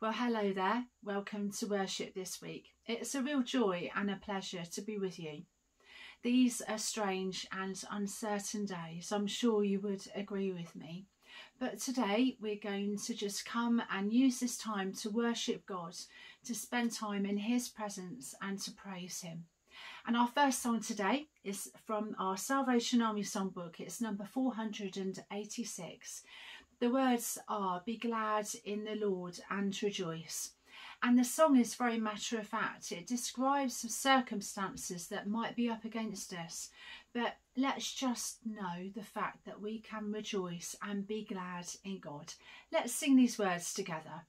Well, hello there. Welcome to worship this week. It's a real joy and a pleasure to be with you. These are strange and uncertain days. I'm sure you would agree with me. But today we're going to just come and use this time to worship God, to spend time in His presence and to praise Him. And our first song today is from our Salvation Army songbook. It's number 486. The words are Be glad in the Lord and rejoice. And the song is very matter of fact. It describes some circumstances that might be up against us. But let's just know the fact that we can rejoice and be glad in God. Let's sing these words together.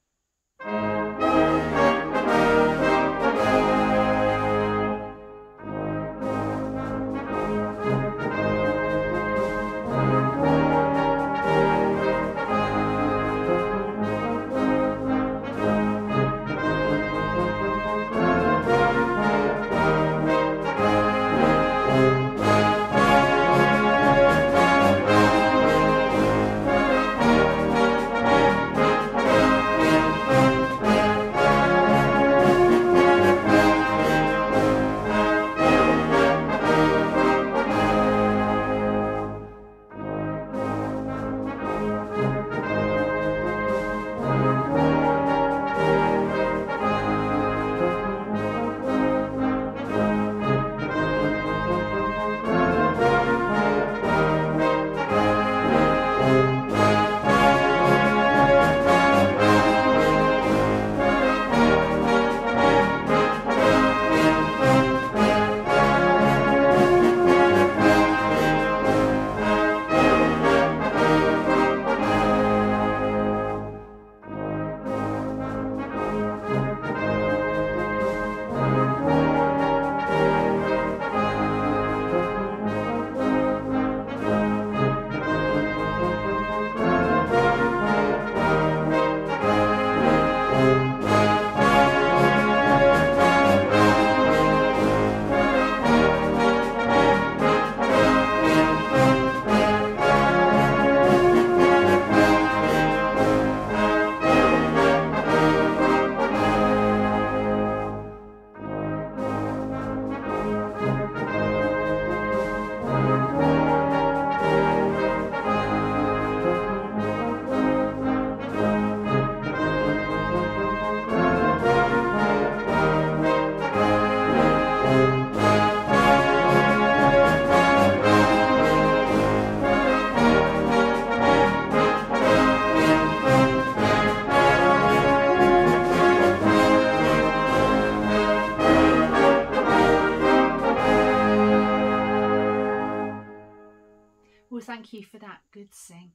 Good sing.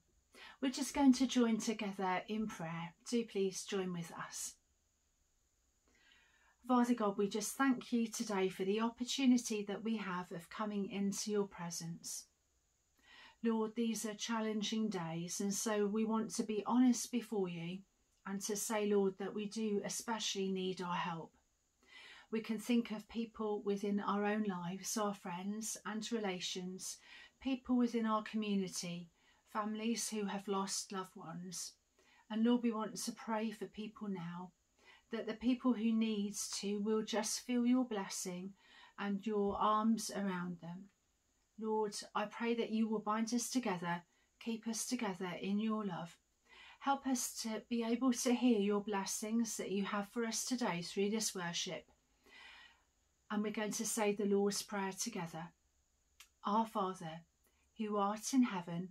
We're just going to join together in prayer. Do please join with us. Father God, we just thank you today for the opportunity that we have of coming into your presence. Lord, these are challenging days, and so we want to be honest before you and to say, Lord, that we do especially need our help. We can think of people within our own lives, our friends and relations people within our community, families who have lost loved ones. And Lord, we want to pray for people now that the people who need to will just feel your blessing and your arms around them. Lord, I pray that you will bind us together, keep us together in your love. Help us to be able to hear your blessings that you have for us today through this worship. And we're going to say the Lord's Prayer together. Our Father, who art in heaven,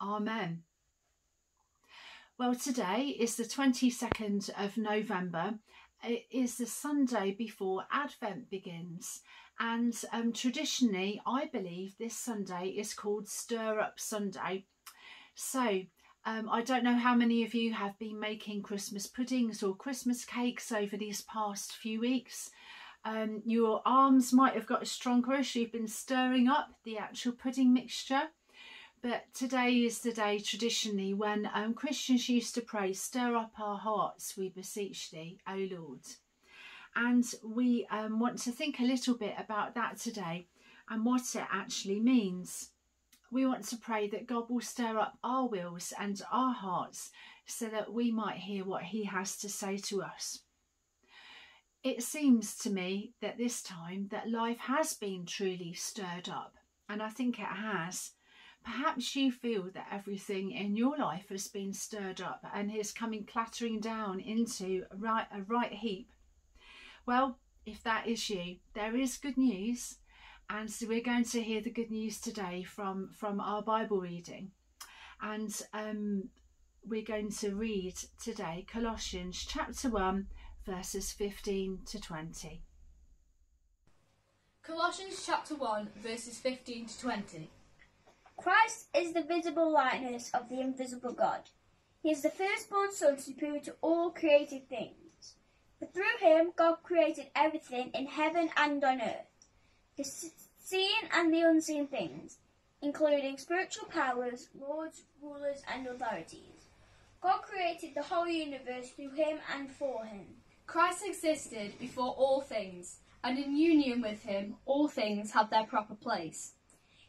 Amen. Well, today is the 22nd of November. It is the Sunday before Advent begins. And um, traditionally, I believe this Sunday is called Stir Up Sunday. So, Um, I don't know how many of you have been making Christmas puddings or Christmas cakes over these past few weeks. Um, your arms might have got stronger as you've been stirring up the actual pudding mixture. But today is the day traditionally when um, Christians used to pray, Stir up our hearts, we beseech thee, O Lord. And we um, want to think a little bit about that today and what it actually means. We want to pray that God will stir up our wills and our hearts so that we might hear what He has to say to us. It seems to me that this time that life has been truly stirred up, and I think it has. Perhaps you feel that everything in your life has been stirred up and is coming clattering down into a right, a right heap. Well, if that is you, there is good news. And so we're going to hear the good news today from, from our Bible reading. And um, we're going to read today Colossians chapter 1, verses 15 to 20. Colossians chapter 1, verses 15 to 20. Christ is the visible likeness of the invisible God. He is the firstborn Son superior to all created things. But through him God created everything in heaven and on earth, the seen and the unseen things, including spiritual powers, lords, rulers, and authorities. God created the whole universe through him and for him. Christ existed before all things, and in union with him all things have their proper place.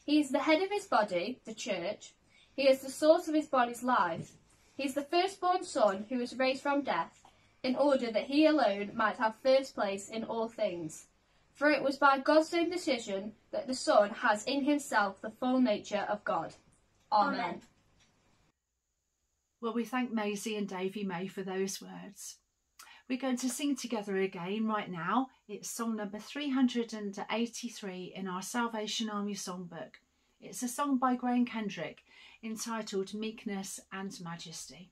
He is the head of his body, the church. He is the source of his body's life. He is the firstborn son who was raised from death, in order that he alone might have first place in all things. For it was by God's own decision that the Son has in himself the full nature of God. Amen. Amen. Well, we thank Maisie and Avie-Mae for those words. We're going to sing together again right now. It's song number 383 in our Salvation Army songbook. It's a song by Graham Kendrick entitled Meekness and Majesty.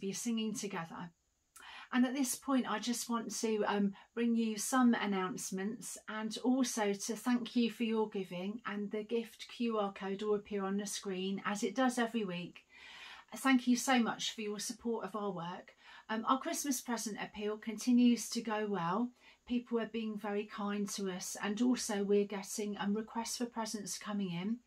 Be singing together. And at this point, I just want to um, bring you some announcements and also to thank you for your giving. And the gift QR code will appear on the screen as it does every week. Thank you so much for your support of our work. Um, our Christmas present appeal continues to go well. People are being very kind to us, and also we're getting um, requests for presents coming in.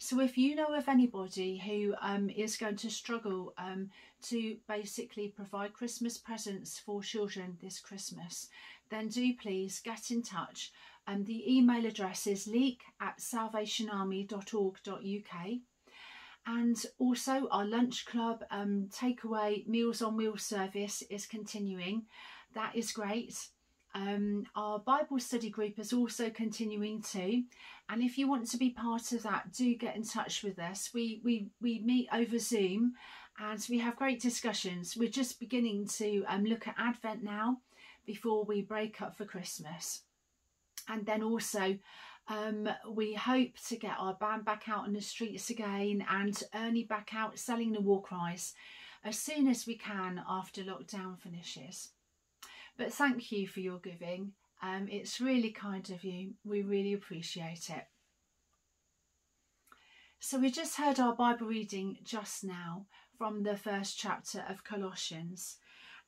So if you know of anybody who um, is going to struggle um, to basically provide Christmas presents for children this Christmas, then do please get in touch. Um, the email address is leek at salvationarmy.org.uk. And also our lunch club um, takeaway Meals on Wheels service is continuing. That is great. Um, our Bible study group is also continuing too, and if you want to be part of that, do get in touch with us. We we we meet over Zoom, and we have great discussions. We're just beginning to um, look at Advent now, before we break up for Christmas, and then also. Um, we hope to get our band back out on the streets again and Ernie back out selling the war cries as soon as we can after lockdown finishes. But thank you for your giving. Um, it's really kind of you. We really appreciate it. So we just heard our Bible reading just now from the first chapter of Colossians.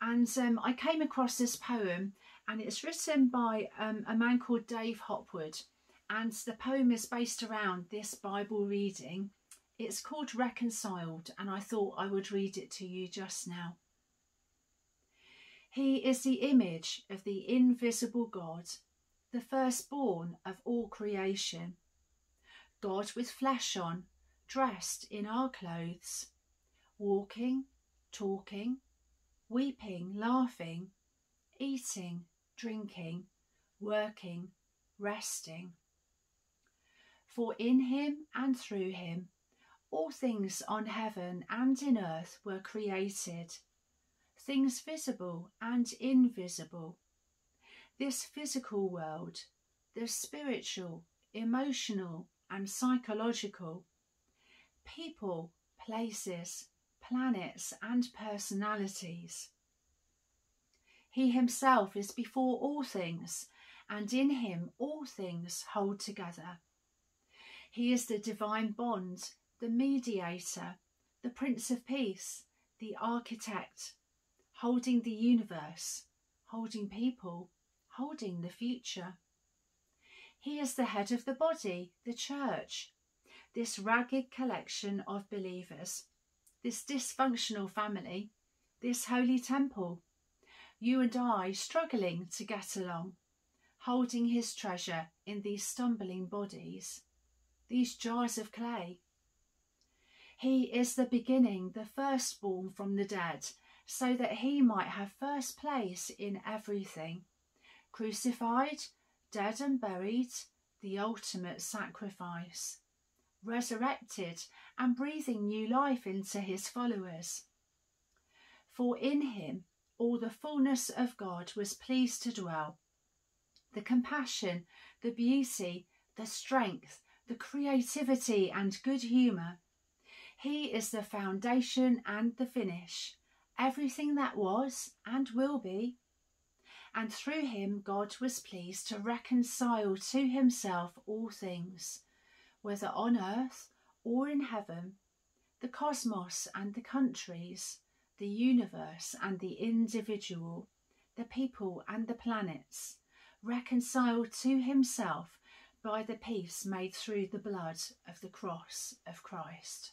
And um, I came across this poem and it's written by um, a man called Dave Hopwood. And the poem is based around this Bible reading. It's called Reconciled and I thought I would read it to you just now. He is the image of the invisible God, the firstborn of all creation. God with flesh on, dressed in our clothes, walking, talking, weeping, laughing, eating, drinking, working, resting. For in him and through him all things on heaven and in earth were created things visible and invisible. This physical world, the spiritual, emotional, and psychological, people, places, planets, and personalities. He himself is before all things, and in him all things hold together. He is the divine bond, the mediator, the Prince of Peace, the architect, holding the universe, holding people, holding the future. He is the head of the body, the church, this ragged collection of believers, this dysfunctional family, this holy temple. You and I struggling to get along, holding his treasure in these stumbling bodies, these jars of clay. He is the beginning, the firstborn from the dead, so that he might have first place in everything. Crucified, dead and buried, the ultimate sacrifice. Resurrected and breathing new life into his followers. For in him all the fullness of God was pleased to dwell. The compassion, the beauty, the strength, the creativity and good humour. He is the foundation and the finish everything that was and will be. And through him God was pleased to reconcile to himself all things, whether on earth or in heaven, the cosmos and the countries, the universe and the individual, the people and the planets, reconciled to himself by the peace made through the blood of the cross of Christ.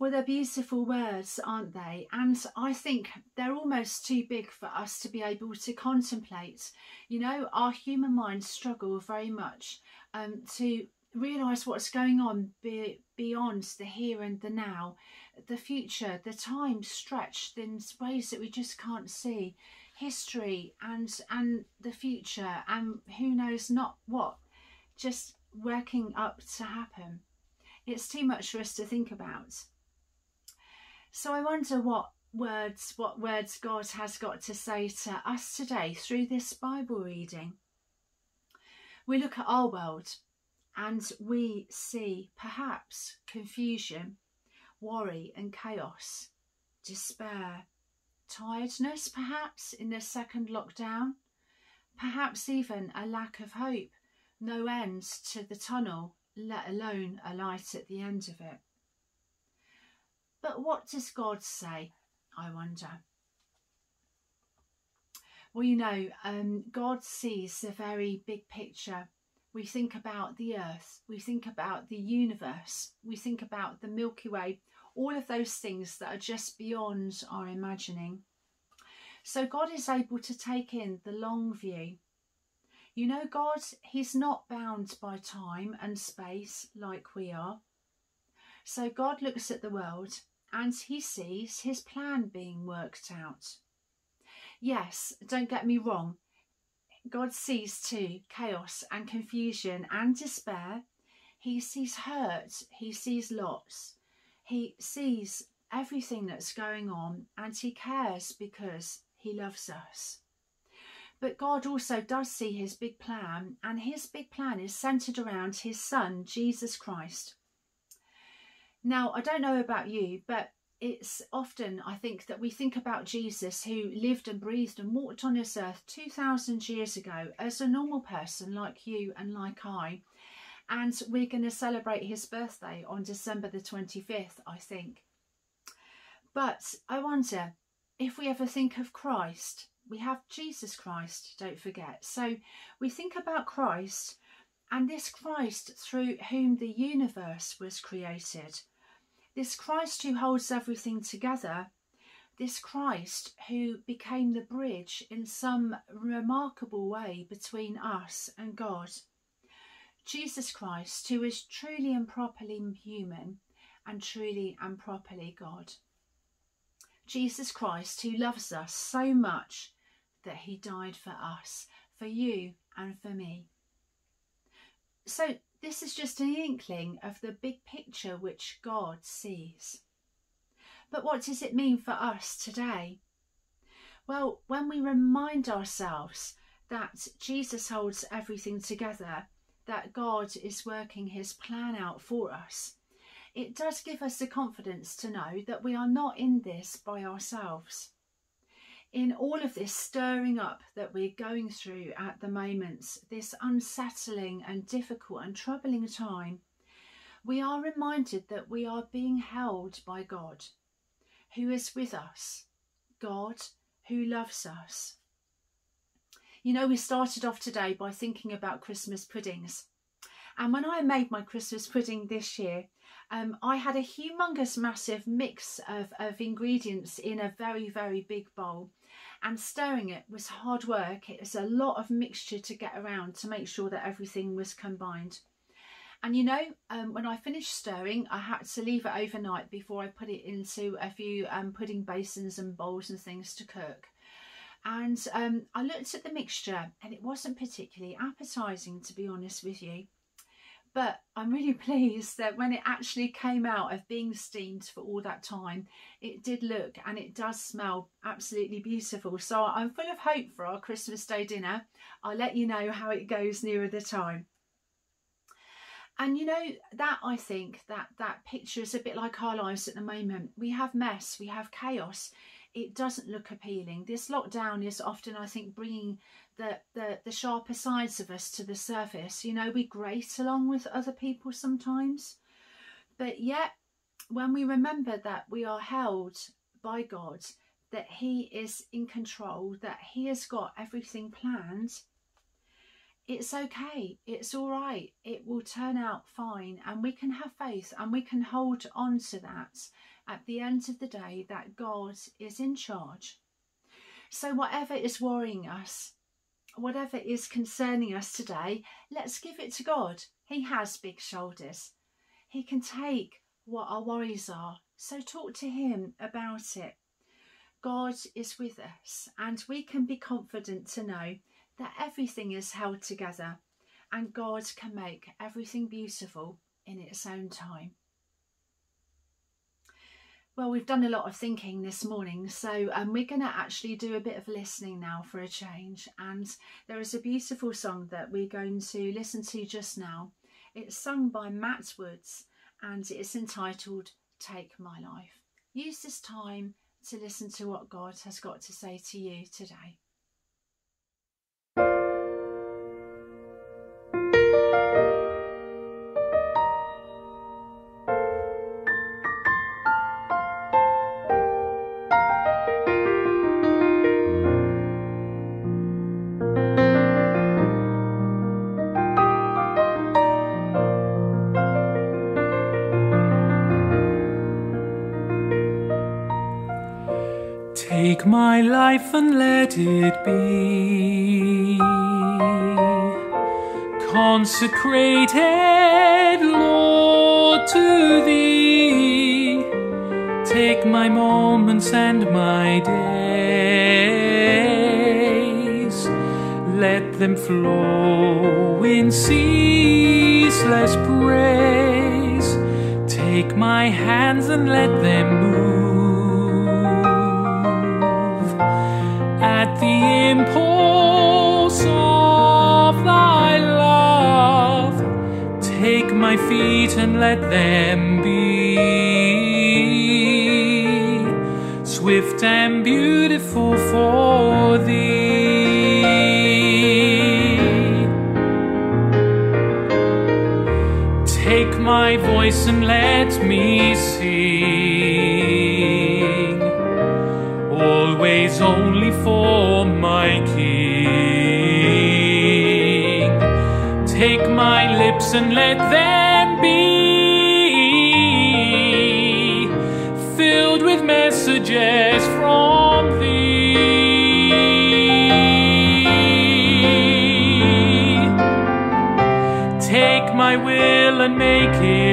Well, they're beautiful words, aren't they? And I think they're almost too big for us to be able to contemplate. You know, our human minds struggle very much um, to realise what's going on be, beyond the here and the now, the future, the time stretched in ways that we just can't see, history and and the future, and who knows not what, just working up to happen. It's too much for us to think about. So I wonder what words what words God has got to say to us today through this Bible reading. We look at our world and we see perhaps confusion, worry and chaos, despair, tiredness perhaps in the second lockdown, perhaps even a lack of hope, no end to the tunnel, let alone a light at the end of it. But what does God say, I wonder? Well, you know, um, God sees the very big picture. We think about the earth, we think about the universe, we think about the Milky Way, all of those things that are just beyond our imagining. So God is able to take in the long view. You know, God, He's not bound by time and space like we are. So God looks at the world and He sees His plan being worked out. Yes, don't get me wrong, God sees too chaos and confusion and despair. He sees hurt, He sees lots, He sees everything that's going on and He cares because He loves us. But God also does see His big plan, and His big plan is centered around His Son, Jesus Christ. Now, I don't know about you, but it's often, I think, that we think about Jesus who lived and breathed and walked on this earth 2,000 years ago as a normal person like you and like I. And we're going to celebrate his birthday on December the 25th, I think. But I wonder if we ever think of Christ, we have Jesus Christ, don't forget. So we think about Christ and this Christ through whom the universe was created this Christ who holds everything together, this Christ who became the bridge in some remarkable way between us and God. Jesus Christ, who is truly and properly human and truly and properly God. Jesus Christ, who loves us so much that he died for us, for you and for me. So this is just an inkling of the big picture which God sees. But what does it mean for us today? Well, when we remind ourselves that Jesus holds everything together, that God is working his plan out for us, it does give us the confidence to know that we are not in this by ourselves in all of this stirring up that we're going through at the moment, this unsettling and difficult and troubling time, we are reminded that we are being held by God, who is with us, God who loves us. You know, we started off today by thinking about Christmas puddings. And when I made my Christmas pudding this year, um, I had a humongous, massive mix of, of ingredients in a very, very big bowl and stirring it was hard work. It was a lot of mixture to get around to make sure that everything was combined. And you know, um, when I finished stirring, I had to leave it overnight before I put it into a few um, pudding basins and bowls and things to cook. And um, I looked at the mixture and it wasn't particularly appetising, to be honest with you. But I'm really pleased that when it actually came out of being steamed for all that time, it did look and it does smell absolutely beautiful. So I'm full of hope for our Christmas Day dinner. I'll let you know how it goes nearer the time. And you know, that I think that that picture is a bit like our lives at the moment. We have mess, we have chaos. It doesn't look appealing. This lockdown is often, I think, bringing the, the, the sharper sides of us to the surface. You know, we grace along with other people sometimes. But yet, when we remember that we are held by God, that He is in control, that He has got everything planned, it's okay, it's all right, it will turn out fine, and we can have faith and we can hold on to that at the end of the day that God is in charge. So, whatever is worrying us, whatever is concerning us today, let's give it to God. He has big shoulders. He can take what our worries are. So talk to Him about it. God is with us, and we can be confident to know that everything is held together and God can make everything beautiful in its own time. Well, we've done a lot of thinking this morning, so um, we're going to actually do a bit of listening now for a change. And there is a beautiful song that we're going to listen to just now. It's sung by Matt Woods and it's entitled take my life. Use this time to listen to what God has got to say to you today. Life and let it be consecrated, Lord, to Thee. Take my moments and my days, let them flow in ceaseless praise. Take my hands and let them move impulse of thy love. Take my feet and let them be swift and beautiful for thee. Take my voice and let me sing, Take my lips and let them be filled with messages from thee. Take my will and make it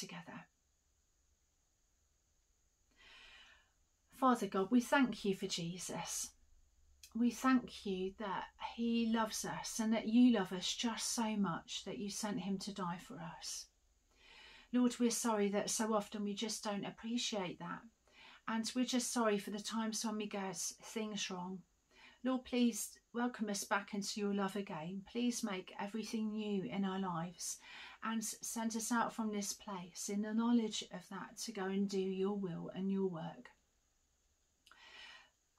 together. Father God, we thank you for Jesus. We thank you that he loves us and that you love us just so much that you sent him to die for us. Lord, we're sorry that so often we just don't appreciate that. And we're just sorry for the times when we get things wrong. Lord, please welcome us back into your love again. Please make everything new in our lives and send us out from this place in the knowledge of that to go and do your will and your work.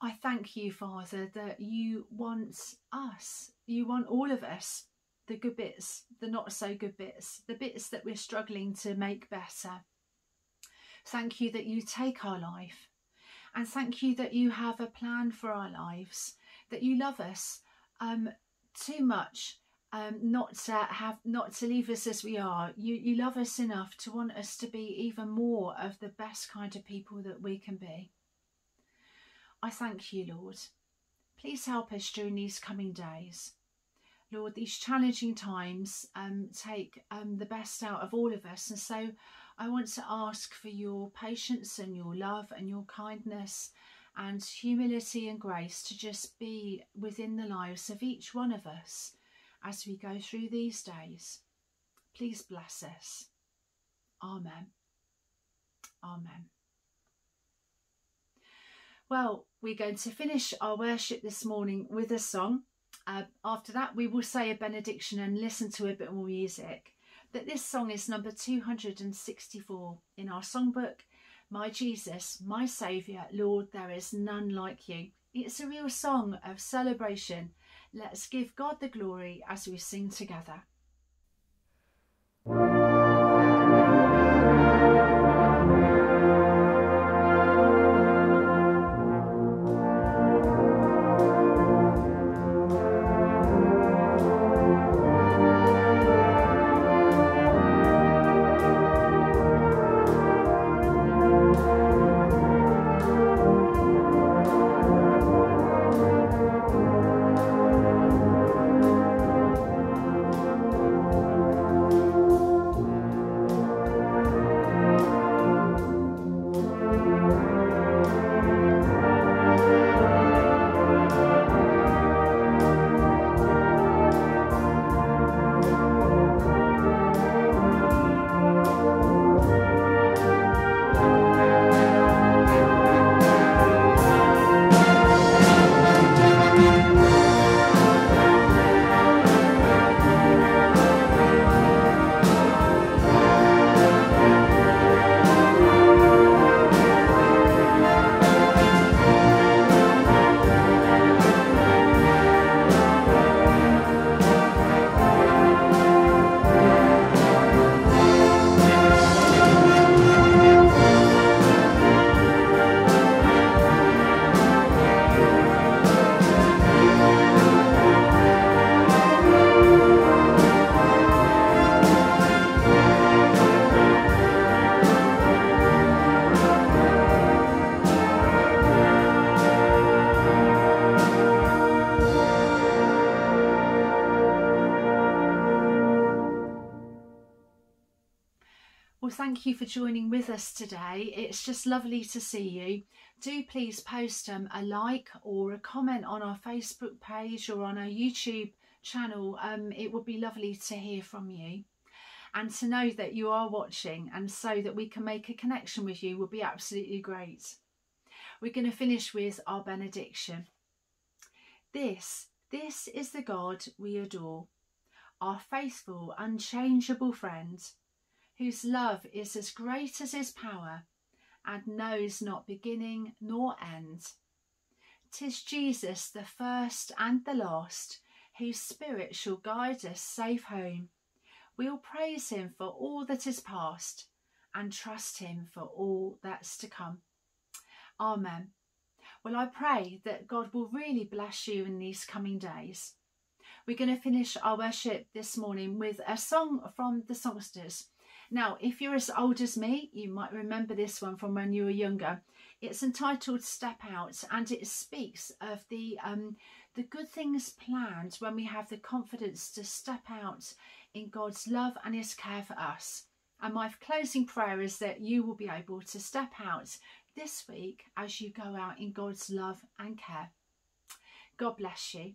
I thank you, Father, that you want us, you want all of us, the good bits, the not so good bits, the bits that we're struggling to make better. Thank you that you take our life, and thank you that you have a plan for our lives, that you love us um, too much um, not to have not to leave us as we are. You you love us enough to want us to be even more of the best kind of people that we can be. I thank you, Lord. Please help us during these coming days. Lord, these challenging times um, take um, the best out of all of us. And so I want to ask for your patience and your love and your kindness and humility and grace to just be within the lives of each one of us as we go through these days. Please bless us. Amen. Amen. Well, we're going to finish our worship this morning with a song. Uh, after that, we will say a benediction and listen to a bit more music. But this song is number 264 in our songbook. My Jesus, my Saviour, Lord, there is none like you. It's a real song of celebration. Let's give God the glory as we sing together. Joining with us today. It's just lovely to see you. Do please post um, a like or a comment on our Facebook page or on our YouTube channel. Um, it would be lovely to hear from you. And to know that you are watching and so that we can make a connection with you would be absolutely great. We're going to finish with our benediction. This, this is the God we adore, our faithful, unchangeable friend whose love is as great as his power and knows not beginning nor end. Tis Jesus, the first and the last, whose spirit shall guide us safe home. We'll praise him for all that is past and trust him for all that's to come. Amen. Well, I pray that God will really bless you in these coming days. We're going to finish our worship this morning with a song from the songsters now, if you're as old as me, you might remember this one from when you were younger. It's entitled Step Out and it speaks of the um, the good things planned when we have the confidence to step out in God's love and his care for us. And my closing prayer is that you will be able to step out this week as you go out in God's love and care. God bless you.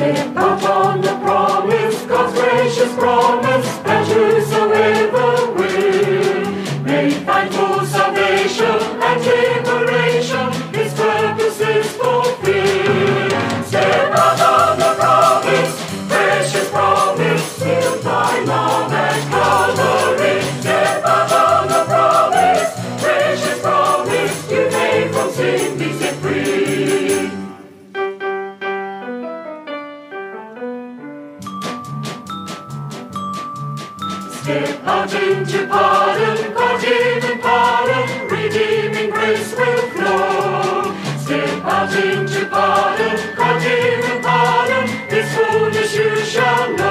Step on the promise, God's gracious promise, that whosoever will may find Out into pardon, God-given pardon, redeeming grace will flow. Step out into pardon, God-given pardon, His fullness you shall know.